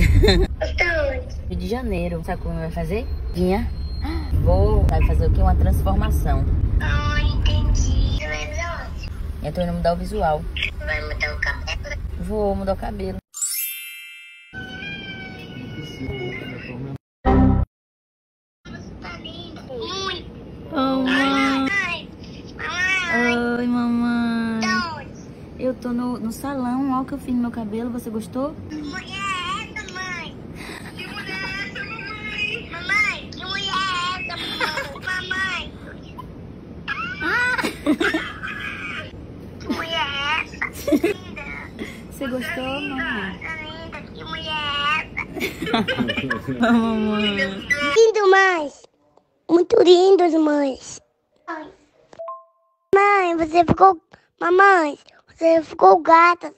Rio de Janeiro. Sabe como vai fazer? Vinha. Vou. Vai fazer o que? Uma transformação. Ah, entendi. Você vai pra onde? Eu tô indo mudar o visual. Vai mudar o cabelo? Vou mudar o cabelo. Muito. Mamãe. Oi, mamãe. Eu tô no, no salão. Olha o que eu fiz no meu cabelo. Você gostou? Que mulher é essa, mãe? Que mulher é essa, mamãe? Mamãe, que mulher é essa, mamãe? Que mulher é essa? Linda. Você gostou, mamãe? Linda, que mulher é essa? mamãe. Lindo, mães. Muito lindos, mães. Mãe, você ficou... Mamãe, você ficou gata.